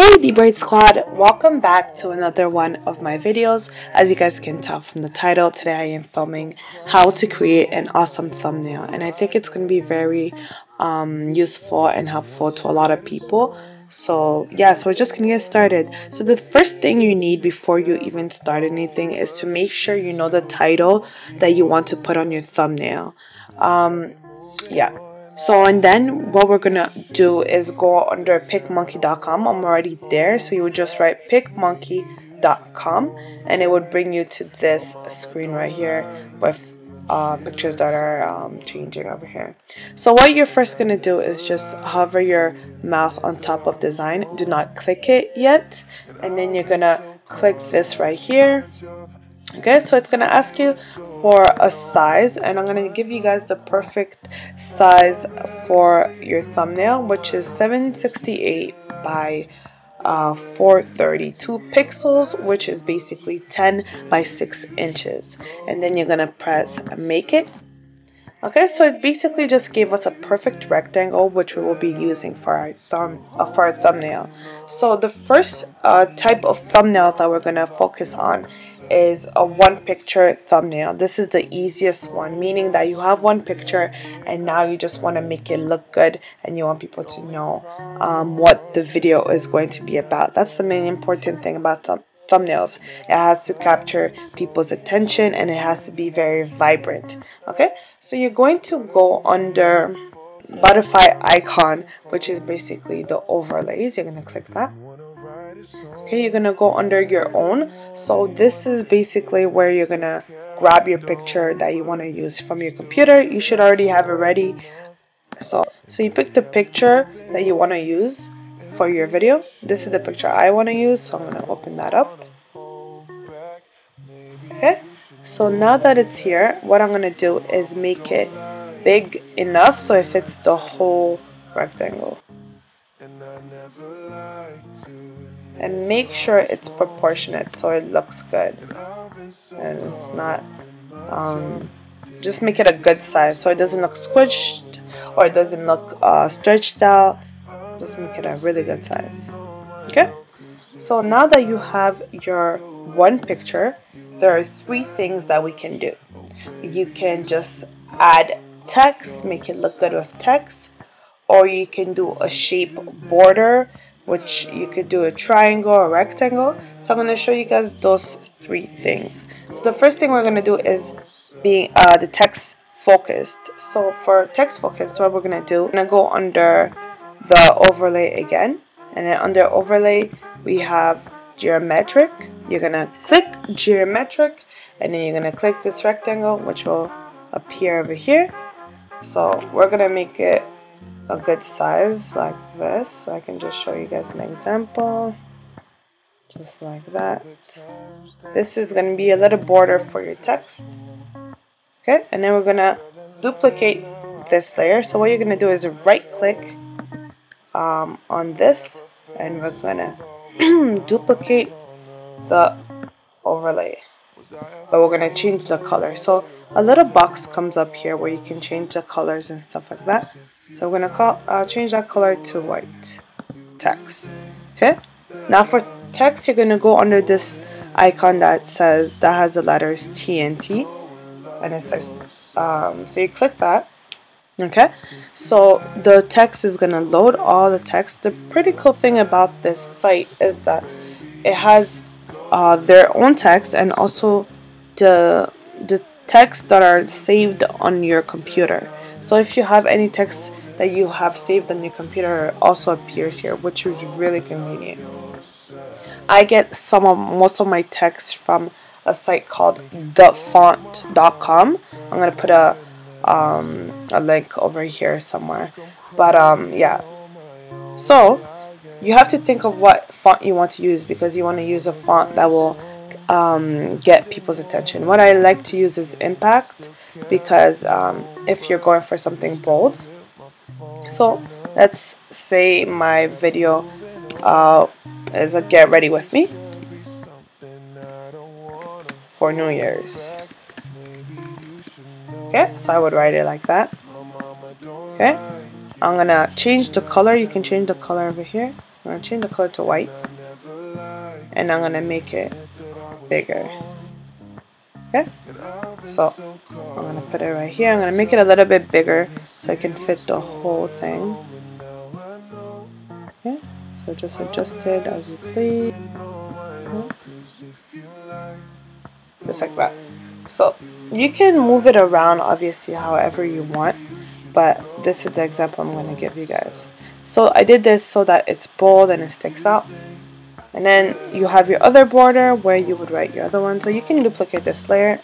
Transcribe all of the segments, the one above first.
Hey D-Bright Squad, welcome back to another one of my videos. As you guys can tell from the title, today I am filming how to create an awesome thumbnail and I think it's going to be very um, useful and helpful to a lot of people. So yeah, so we're just going to get started. So the first thing you need before you even start anything is to make sure you know the title that you want to put on your thumbnail. Um, yeah so and then what we're gonna do is go under picmonkey.com. i'm already there so you would just write picmonkey.com and it would bring you to this screen right here with uh, pictures that are um, changing over here. So what you're first gonna do is just hover your mouse on top of design. Do not click it yet. And then you're gonna click this right here. Okay so it's going to ask you for a size and I'm going to give you guys the perfect size for your thumbnail which is 768 by uh, 432 pixels which is basically 10 by 6 inches and then you're going to press make it Okay, so it basically just gave us a perfect rectangle which we will be using for our thumb uh, for our thumbnail. So the first uh, type of thumbnail that we're gonna focus on is a one picture thumbnail. This is the easiest one, meaning that you have one picture and now you just want to make it look good and you want people to know um, what the video is going to be about. That's the main important thing about them thumbnails. It has to capture people's attention and it has to be very vibrant. Okay, so you're going to go under butterfly icon, which is basically the overlays. You're going to click that. Okay, you're to go under your own. So this is basically where you're to grab your picture that you want to use from your computer. You should already have it ready. So, so you pick the picture that you want to use for your video. This is the picture I want to use, so I'm to open that up. Okay, so now that it's here, what I'm to do is make it big enough so it fits the whole rectangle. And make sure it's proportionate so it looks good. And it's not, um, just make it a good size so it doesn't look squished or it doesn't look uh, stretched out. Just make it a really good size. Okay? So now that you have your one picture there are three things that we can do. You can just add text make it look good with text or you can do a shape border which you could do a triangle or rectangle. So I'm going to show you guys those three things. So the first thing we're going to do is being uh, the text focused. So for text focused what we're going to do we're going to go under the overlay again. And then under overlay we have geometric. You're gonna click geometric and then you're gonna click this rectangle which will appear over here. So we're gonna make it a good size like this so I can just show you guys an example. Just like that. This is going to be a little border for your text. Okay and then we're gonna duplicate this layer. So what you're gonna do is right click um, on this and we're gonna duplicate the overlay. But we're gonna change the color. So a little box comes up here where you can change the colors and stuff like that so I'm gonna call, uh, change that color to white. Text. Okay? Now for text you're gonna go under this icon that says that has the letters TNT and it says um, so you click that. Okay? So the text is gonna load all the text. The pretty cool thing about this site is that it has uh, their own text and also the the text that are saved on your computer. So if you have any text that you have saved on your computer also appears here which is really convenient I get some of most of my text from a site called dafont.com I'm gonna put a um, a link over here somewhere. But um, yeah. So you have to think of what font you want to use because you want to use a font that will um, get people's attention. What I like to use is Impact because um, if you're going for something bold. So let's say my video uh, is a get ready with me for New Year's. Okay, so I would write it like that. Okay, I'm gonna change the color. You can change the color over here. I'm to change the color to white. And I'm to make it bigger. Okay? So, I'm going to put it right here. I'm going to make it a little bit bigger so I can fit the whole thing. Okay? So just adjust it as you please. Uh-huh. Just like that. So, you can move it around obviously however you want. But this is the example I'm going to give you guys. So I did this so that it's bold and it sticks out. And then you have your other border where you would write your other one. So you can duplicate this layer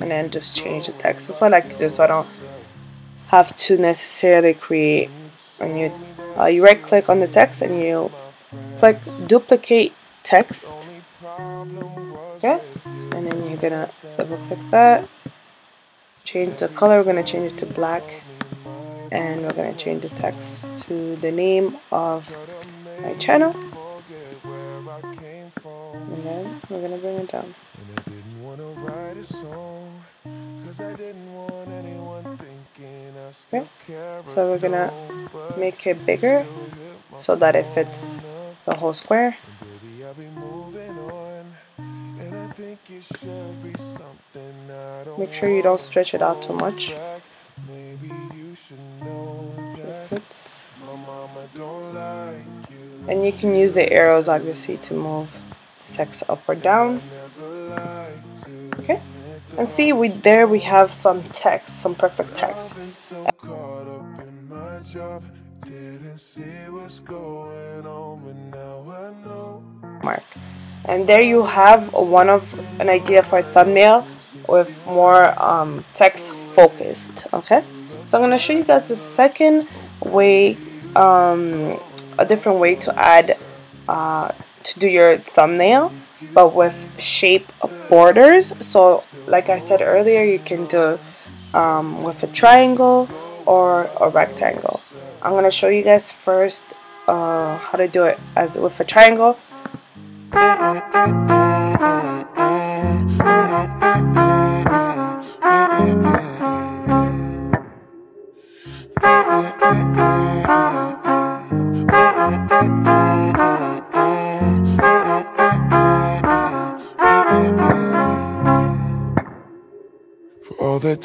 and then just change the text. That's what I like to do so I don't have to necessarily create a new. Uh, you right click on the text and you click duplicate text. Okay? And then you're gonna double click that. Change the color, we're gonna change it to black and we're to change the text to the name of my channel and then we're to bring it down okay. so we're to make it bigger so that it fits the whole square. And i think it should be something make sure you don't stretch it out too much. and you can use the arrows obviously to move. The text up or down. And see we there we have some text, some perfect text. Mark. And there you have one of an idea for a thumbnail with more um, text focused. Okay, so I'm gonna show you guys the second way um, a different way to add uh, to do your thumbnail but with shape borders. So like I said earlier you can do um, with a triangle or a rectangle. I'm gonna show you guys first uh, how to do it as with a triangle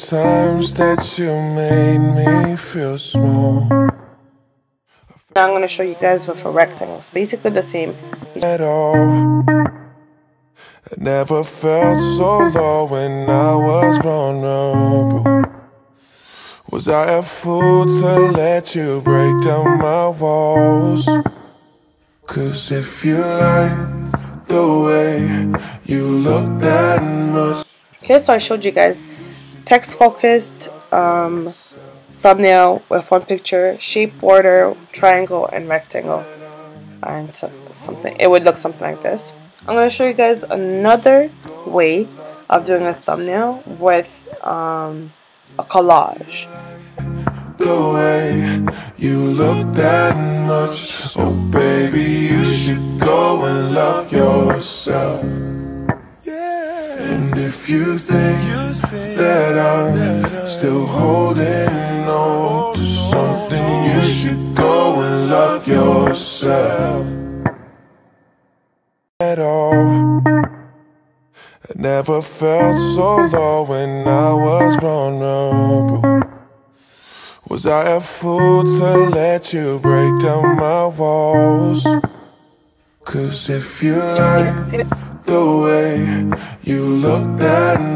times that you made me feel small. Now I'm going to show you guys with a rectangle. It's basically the same. At all. I never felt so low when I was vulnerable. Was I a fool to let you break down my walls? Cause if you like the way you look that much. Okay, so I showed you guys text focused um, thumbnail with one picture, shape border, triangle, and rectangle. And something, it would look something like this. I'm going to show you guys another way of doing a thumbnail with um, a collage. The way you look that much, oh baby, you should go and love yourself. And if you think that I'm still holding on to something, you should go and love yourself. At all. I never felt so low when I was vulnerable. Was I a fool to let you break down my walls? Cause if you like the way you look that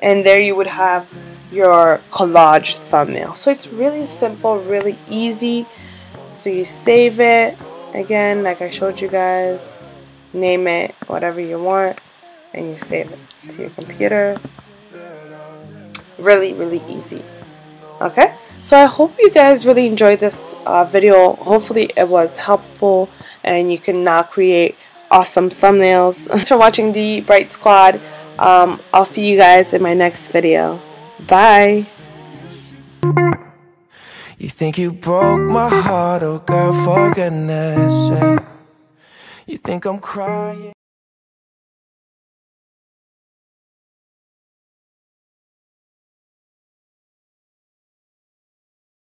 And there you would have your collage thumbnail. So it's really simple, really easy. So you save it, again, like I showed you guys, name it whatever you want, and you save it to your computer. Really, really easy. Okay? So I hope you guys really enjoyed this uh, video. Hopefully it was helpful and you can now create awesome thumbnails. Thanks for watching D-Bright Squad. Um, I'll see you guys in my next video. Bye. You think you broke my heart, oh girl, for goodness sake. You think I'm crying.